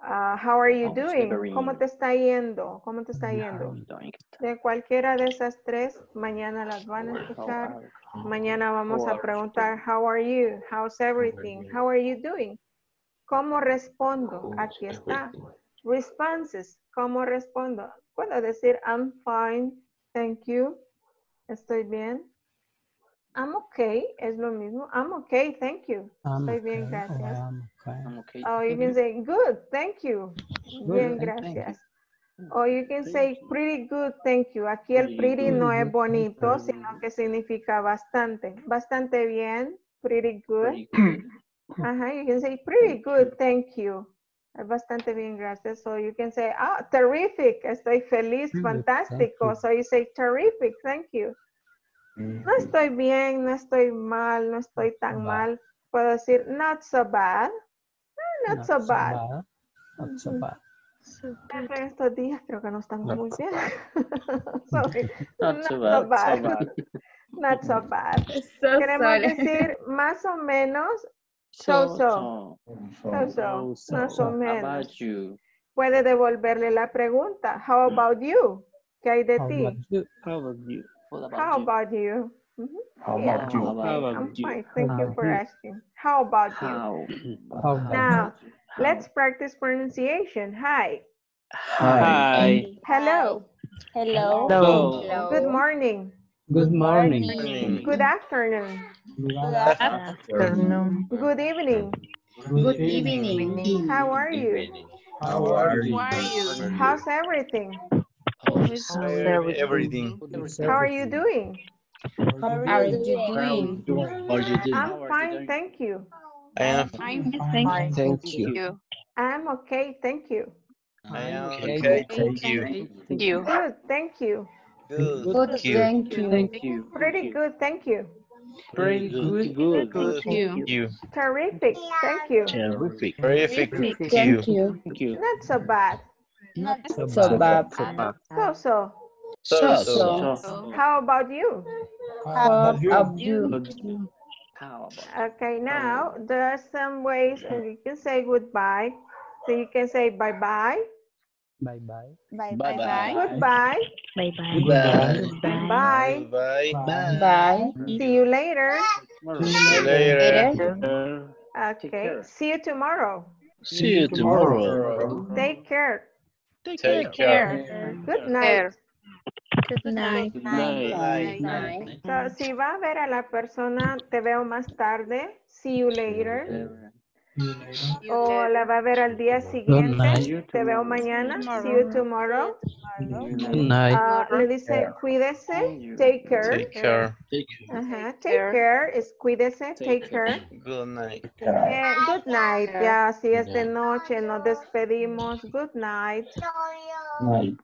A: Ah, how are you doing? ¿Cómo te está yendo? ¿Cómo te está yendo? De cualquiera de esas tres, mañana las van a escuchar. Mañana vamos a preguntar, how are you? How's everything? How are you doing? ¿Cómo respondo? Aquí está. Responses. ¿Cómo respondo? Puedo decir, I'm fine, thank you. Estoy bien. I'm okay, es lo mismo. I'm okay, thank you.
Q: I'm
A: Estoy bien,
Q: okay,
A: gracias.
Q: or I'm okay.
P: I'm okay.
A: Oh, you can say, good, thank you.
Q: Good,
A: Bien,
Q: thank- thank you.
A: gracias. O you can say, pretty good, thank you. Aquí el
P: Pretty
A: pretty no es bonito, sino que significa bastante. Bastante bien, pretty good.
P: Pretty good.
A: Ajá, you can say pretty good, thank you. Bastante bien, gracias. So you can say, ah, terrific, estoy feliz, fantástico. So you say terrific, thank you. No estoy bien, no estoy mal, no estoy tan mal. Puedo decir not so bad. Ah, not, so, bad.
R: Not so bad.
A: Pero en estos días creo que no estamos
F: Not
A: muy
F: so
A: bien. Sorry.
L: Not so bad, so bad.
A: Not so bad.
S: So
A: Queremos
S: sorry.
A: decir más o menos so so. So so.
L: So,
A: Más
L: so.
A: o
L: How
A: menos.
L: about you?
A: Puede devolverle la pregunta. How about you? ¿Qué hay de
R: How
A: ti?
R: about you?
L: How about you?
A: How about you? Mhm.
F: How
A: Yeah.
F: about you?
L: How about
A: I'm
L: you?
A: fine. Thank you for
R: you?
A: asking. How about you?
L: How?
R: How about
A: Now,
L: How?
A: let's practice pronunciation. Hi.
L: Hi.
A: Hello.
S: Hello.
L: Hello.
A: Good morning.
R: Good morning.
A: Good afternoon.
R: Good
S: Afternoon.
A: Good evening.
S: Good evening.
A: How are you?
F: How are you?
A: How's everything?
B: Everything.
A: How are you doing?
S: How are you doing?
D: How are you doing?
A: I'm fine, thank you.
B: I am.
E: I'm thank
F: Thank
E: you.
F: you.
A: I'm okay, thank you.
B: I am
R: Okay,
B: okay. Thank you.
E: you.
A: Good, thank you.
B: Good.
S: Good,
B: Thank you.
S: thank you.
L: Thank you.
A: Pretty good, thank you.
L: Pretty good. Good.
B: Good.
E: You.
B: Thank you.
A: Terrific, thank you.
D: Terrific.
B: Terrific. Thank you.
S: Thank you.
L: Thank you.
A: Not so bad.
S: Not
R: So
S: so
R: bad.
S: bad.
A: So so.
B: So,
S: So
B: so.
S: so.
A: How about you?
S: How about you?
A: Okay, now there are some ways and you can say goodbye. So you can say bye bye,
R: Bye bye.
S: Bye
D: Bye bye.
A: goodbye,
E: Bye bye.
D: Goodbye.
A: bye,
B: Bye.
D: Bye.
S: Bye.
A: see you later.
B: See you later.
S: Later.
A: Okay, see you tomorrow.
D: See you tomorrow.
A: Take care.
B: Take care.
A: Good night.
E: Good night.
L: Good night.
S: Night. Night.
A: So, si va a ver a la persona, te veo más tarde. See you later. O la va a ver al día siguiente. Te veo mañana. See you tomorrow.
R: Good night.
A: Ah, le dice cuídese. Take care.
B: Take care.
D: Take
A: Ajá, take care es cuídese. Take care.
B: Good night.
A: Eh, good night. Ya, si es de noche, nos despedimos. Good night.
F: Night.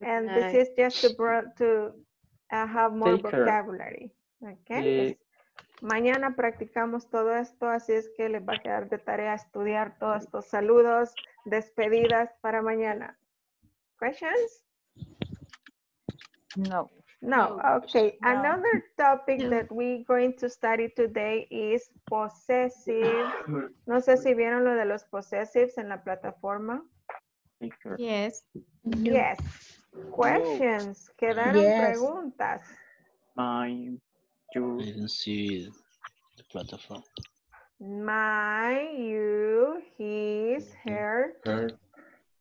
A: And this is just to, to uh, have more
L: Take care.
A: vocabulary. Okay. Mañana practicamos todo esto, así es que les va a quedar de tarea estudiar todos estos saludos, despedidas para mañana. Questions?
S: No.
A: No. Okay. Another topic that we're going to study today is possessive. No sé si vieron lo de los possessives en la plataforma.
N: Yes.
A: Yes. Questions. Quedaron
S: Yes.
A: preguntas.
L: My, you,
D: I didn't see the platform.
A: My, you, his, her.
F: Her.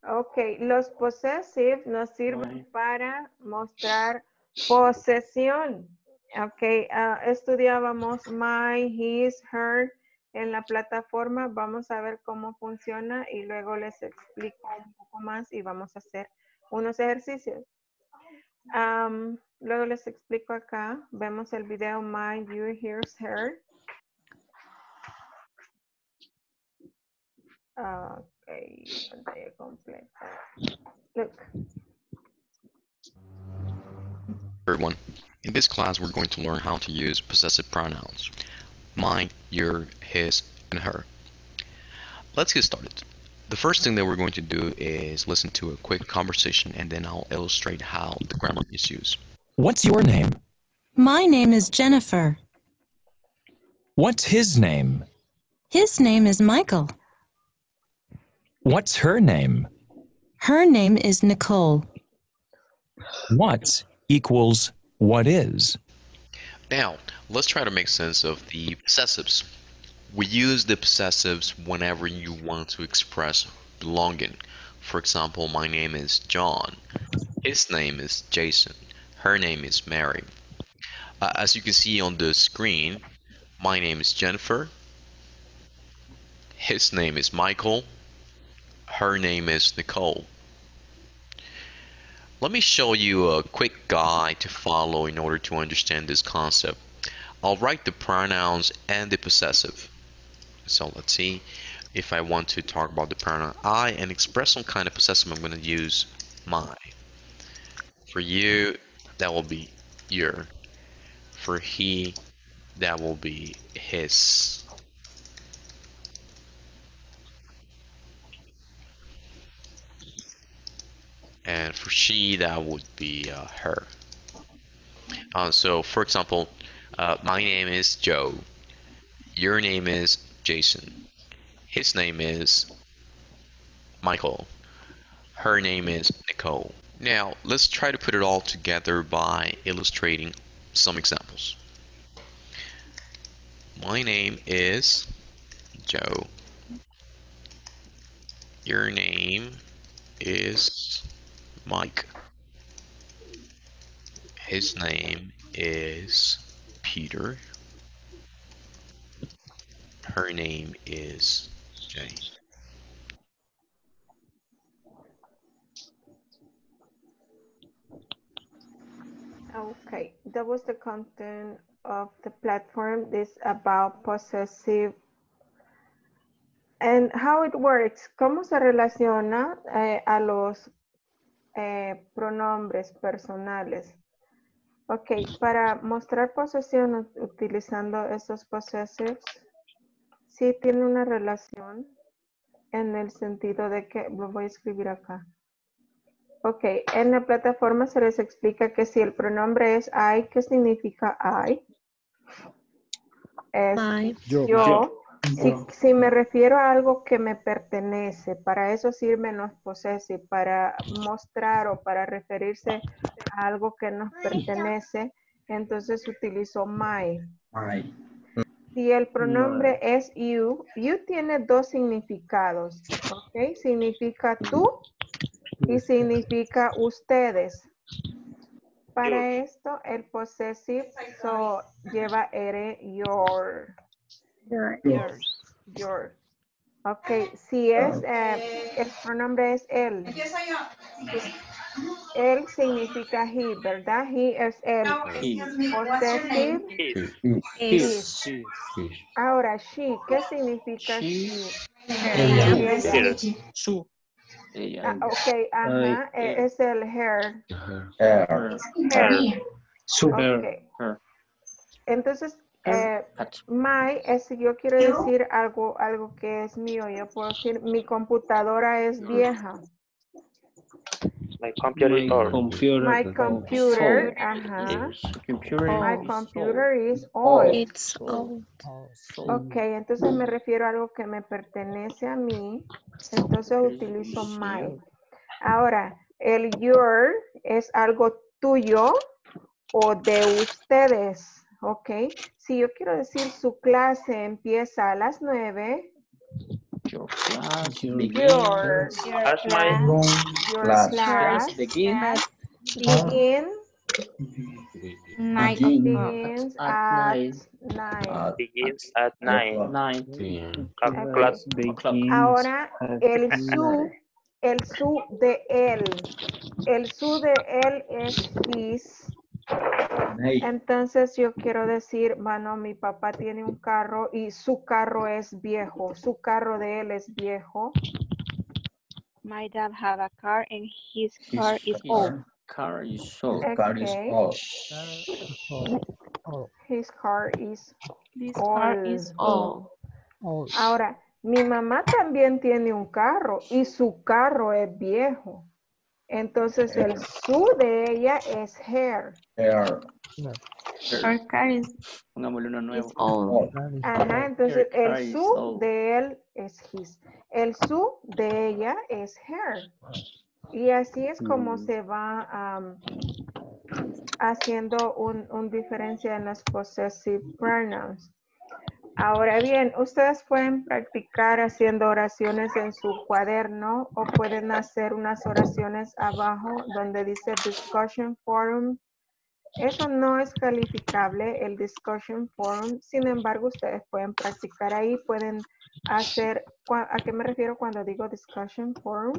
A: Ok, los possessive nos sirven
L: My.
A: para mostrar posesión. Ok, ah, estudiábamos my, his, her en la plataforma. Vamos a ver cómo funciona y luego les explico un poco más y vamos a hacer unos ejercicios. Am, luego les explico acá. Vemos el video my, you, his, her. Ok, pantalla completa. Look.
T: Everyone, in this class we're going to learn how to use possessive pronouns. Mine, your, his, and her. Let's get started. The first thing that we're going to do is listen to a quick conversation and then I'll illustrate how the grammar is used.
J: What's your name?
U: My name is Jennifer.
J: What's his name?
U: His name is Michael.
J: What's her name?
U: Her name is Nicole.
J: What equals what is?
T: Now, let's try to make sense of the possessives. We use the possessives whenever you want to express belonging. For example, my name is John. His name is Jason. Her name is Mary. Uh, as you can see on the screen, my name is Jennifer. His name is Michael. Her name is Nicole. Let me show you a quick guide to follow in order to understand this concept. I'll write the pronouns and the possessive. So let's see. If I want to talk about the pronoun I and express some kind of possessive, I'm going to use my. For you, that will be your. For he, that will be his. And for she, that would be uh, her. Uh, so, for example, uh, my name is Joe. Your name is Jason. His name is Michael. Her name is Nicole. Now, let's try to put it all together by illustrating some examples. My name is Joe. Your name is Mike. His name is Peter. Her name is Jane.
A: Okay, that was the content of the platform. This about possessive and how it works. ¿Cómo se relaciona eh, a los eh, pronombres personales? Ok, para mostrar posesión ut- utilizando estos possessives, sí tiene una relación en el sentido de que, lo voy a escribir acá. Ok, en la plataforma se les explica que si el pronombre es I, ¿qué significa I? Es
M: Yo.
A: yo.
M: Yo.
A: Si, si me refiero a algo que me pertenece, para eso sirven los possessive, para mostrar o para referirse a algo que nos pertenece, entonces utilizo my. Si el pronombre es you, you tiene dos significados, ¿ok? Significa tú y significa ustedes. Para esto, el possessive so, lleva ere, your. Yours. Yours. Ok, si es, eh, el pronombre es él. Él significa he, ¿verdad? He es él. Possessive. Ahora, she, ¿qué significa she?
S: Ella.
P: Su.
A: Ah, ok, ajá, e- es el hair.
P: Her.
A: Hair.
P: Su.
A: Ok.
P: Her.
A: Entonces, eh, my es si yo quiero decir algo, algo que es mío, yo puedo decir mi computadora es vieja.
O: My computer is old.
L: Computer.
A: My computer, ajá.
P: Computer.
A: My computer is old.
S: It's old.
A: Ok, entonces me refiero a algo que me pertenece a mí, entonces utilizo my. Ahora, el your es algo tuyo o de ustedes, ok. Si yo quiero decir su clase empieza a las nueve,
P: Your class
A: your,
P: begins.
A: your
O: As my
A: your
P: Class.
A: class
P: Begins.
A: begin,
S: Night.
A: begins
P: At
A: at
P: night.
A: nine.
O: begins at nine.
P: Nine.
O: O'clock.
A: Ahora, el su, el su de él, el su de él es his. Entonces yo quiero decir, bueno, mi papá tiene un carro y su carro es viejo, su carro de él es viejo.
E: My dad have a car and his car is old.
P: Car is old.
A: Okay. His car is
E: This car is old.
A: Ahora, mi mamá también tiene un carro y su carro es viejo. Entonces el su de ella es hair.
S: Her car is,
P: Pongámosle uno nuevo.
S: old.
A: Ajá, entonces
P: Her car
A: el
P: is
A: su
P: old.
A: de él es his. El su de ella es her. Y así es como
P: Mm.
A: se va am, haciendo un, un diferencia en los possessive pronouns. Ahora bien, ustedes pueden practicar haciendo oraciones en su cuaderno o pueden hacer unas oraciones abajo donde dice discussion forum. Eso no es calificable, el discussion forum. Sin embargo, ustedes pueden practicar ahí, pueden hacer, ¿a qué me refiero cuando digo discussion forum?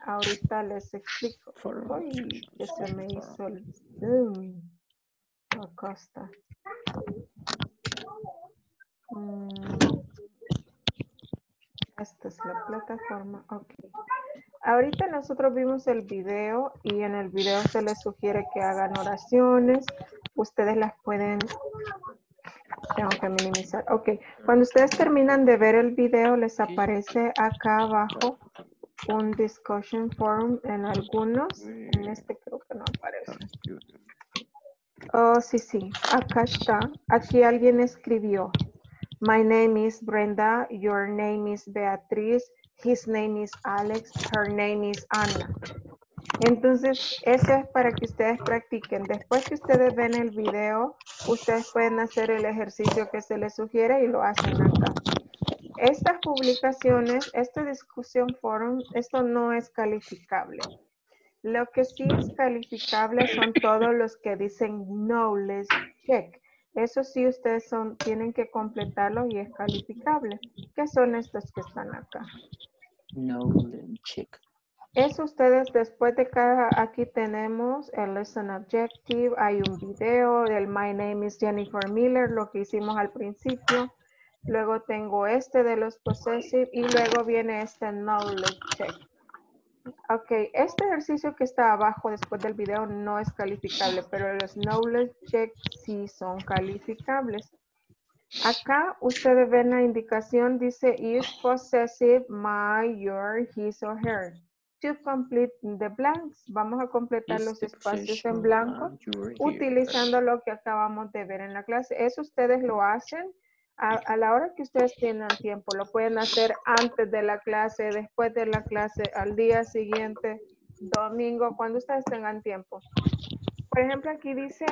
A: Ahorita les explico. Uy, que se me hizo el Esta es la plataforma, ok. Ahorita nosotros vimos el video y en el video se les sugiere que hagan oraciones. Ustedes las pueden, tengo que minimizar. Ok, cuando ustedes terminan de ver el video les aparece acá abajo un discussion forum en algunos. En este creo que no aparece. Oh, sí, sí, acá está. Aquí alguien escribió. My name is Brenda, your name is Beatriz, his name is Alex, her name is Anna. Entonces, eso es para que ustedes practiquen. Después que ustedes ven el video, ustedes pueden hacer el ejercicio que se les sugiere y lo hacen acá. Estas publicaciones, esta discusión forum, esto no es calificable. Lo que sí es calificable son todos los que dicen knowledge check. Eso sí, ustedes son, tienen que completarlo y es calificable. ¿Qué son estos que están acá?
P: No, check.
A: Eso ustedes después de cada, aquí tenemos el lesson objective, hay un video del My Name is Jennifer Miller, lo que hicimos al principio. Luego tengo este de los possessive y luego viene este knowledge check. Ok, este ejercicio que está abajo después del video no es calificable, pero los knowledge check sí son calificables. Acá ustedes ven la indicación, dice is possessive my, your, his or her. To complete the blanks, vamos a completar
P: Is
A: los espacios en blanco utilizando lo que acabamos de ver en la clase. Eso ustedes lo hacen a, a la hora que ustedes tienen tiempo. Lo pueden hacer antes de la clase, después de la clase, al día siguiente, domingo, cuando ustedes tengan tiempo. Por ejemplo, aquí dice,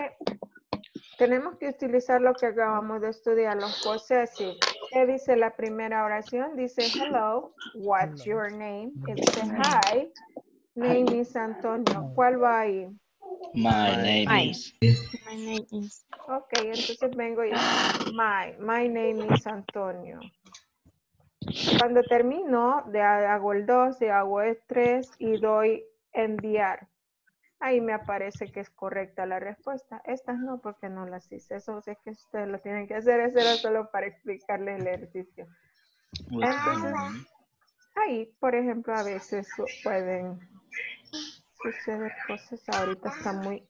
A: tenemos que utilizar lo que acabamos de estudiar, los possessive. ¿Qué dice la primera oración? Dice, hello, what's your name? Y dice, hi, name is Antonio. ¿Cuál va ahí?
D: My name
E: My.
D: is.
E: My name is.
A: Ok, entonces vengo y my, my name is Antonio. Cuando termino, de, hago el 2, de hago el 3 y doy enviar. Ahí me aparece que es correcta la respuesta. Estas no, porque no las hice. Eso es que ustedes lo tienen que hacer. Eso era solo para explicarle el ejercicio. Entonces, ahí, por ejemplo, a veces pueden suceder cosas. Ahorita está muy...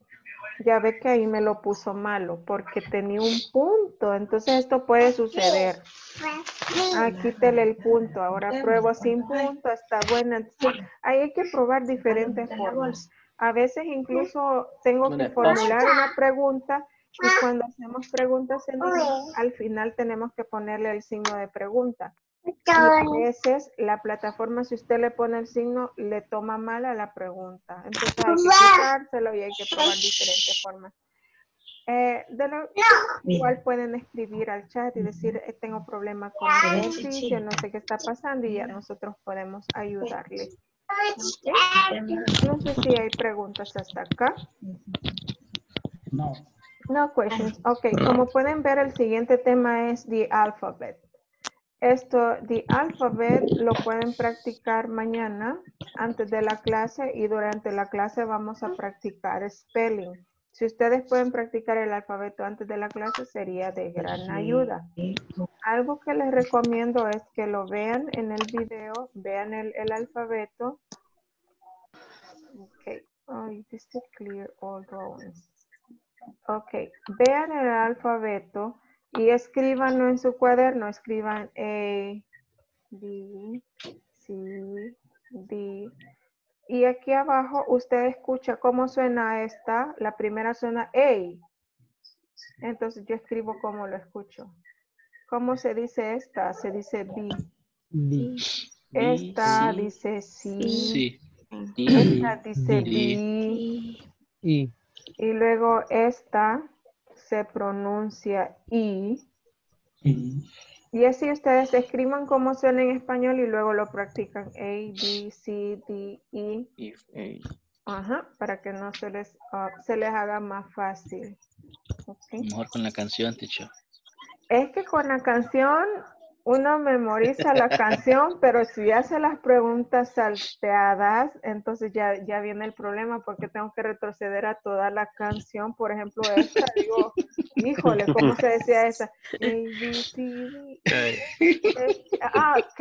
A: Ya ve que ahí me lo puso malo porque tenía un punto. Entonces esto puede suceder. Ah, quítele el punto. Ahora pruebo sin punto. Está buena. Entonces, ahí hay que probar diferentes formas. A veces incluso tengo que formular una pregunta y cuando hacemos preguntas en línea, al final tenemos que ponerle el signo de pregunta. Y a veces la plataforma, si usted le pone el signo, le toma mal a la pregunta. Entonces hay que quitárselo y hay que probar diferentes formas. Eh, de lo, igual pueden escribir al chat y decir, "Eh, tengo problema con el ejercicio, no sé qué está pasando y ya nosotros podemos ayudarle. ¿Ok? No sé si hay preguntas hasta acá.
H: No.
A: No questions. Ok, como pueden ver, el siguiente tema es the alphabet. Esto, the alphabet, lo pueden practicar mañana antes de la clase y durante la clase vamos a practicar spelling. Si ustedes pueden practicar el alfabeto antes de la clase sería de gran ayuda. Algo que les recomiendo es que lo vean en el video, vean el, el alfabeto. Ok, oh, dice clear all drawings. Ok, vean el alfabeto y escríbanlo en su cuaderno. Escriban A, B, C, D. Y aquí abajo usted escucha cómo suena esta. La primera suena A. Entonces yo escribo cómo lo escucho. ¿Cómo se dice esta? Se dice B.
R: D.
A: Esta
D: sí.
A: dice C.
D: Sí.
A: Esta dice
D: D.
A: B.
R: E.
A: Y luego esta se pronuncia I. Y así ustedes escriban cómo suena en español y luego lo practican. A, B, C, D, E.
P: If a
A: Ajá, para que no se les, ah, se les haga más fácil. Ok.
D: Mejor con la canción, teacher.
A: Es que con la canción uno memoriza la canción, pero si hace las preguntas salteadas, entonces ya, ya viene el problema porque tengo que retroceder a toda la canción. Por ejemplo, esta, digo, híjole, ¿cómo se decía esa? Ah, ok,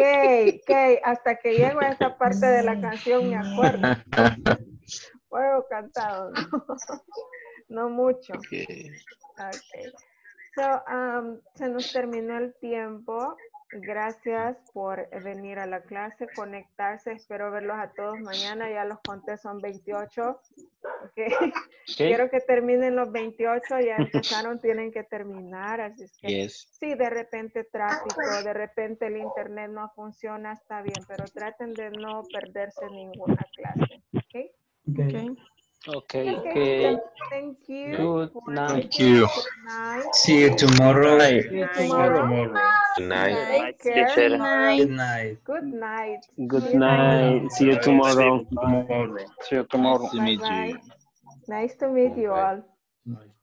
A: ok, hasta que llego a esa parte de la canción me acuerdo. Fuego cantado, ¿no? No mucho.
B: Okay.
A: Okay. So, um, se nos terminó el tiempo. Gracias por venir a la clase, conectarse. Espero verlos a todos mañana. Ya los conté, son 28. Okay. Quiero que terminen los 28. Ya empezaron, tienen que terminar. Así es que
D: Yes.
A: si de repente tráfico, de repente el internet no funciona, está bien, pero traten de no perderse ninguna clase. ¿ok?
H: Okay.
P: Okay.
A: Okay. Thank you.
P: Good night.
B: Thank you.
A: Good night.
G: See you tomorrow.
A: See you tomorrow.
B: Good night.
A: Take care.
O: Teacher.
G: Good night.
A: Good night.
L: Good
A: See you
L: night. See you tomorrow.
F: See you tomorrow.
D: Nice to meet you.
A: Nice to meet you all.
H: Nice.